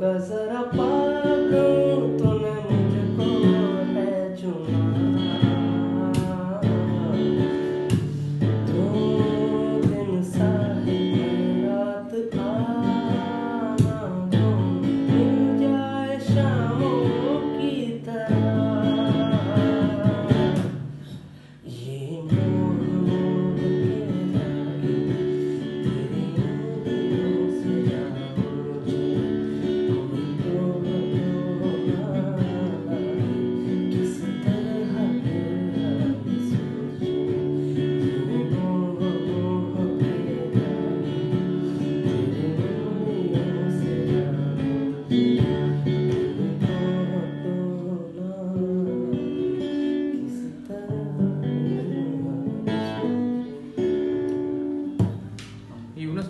होगा जरा पास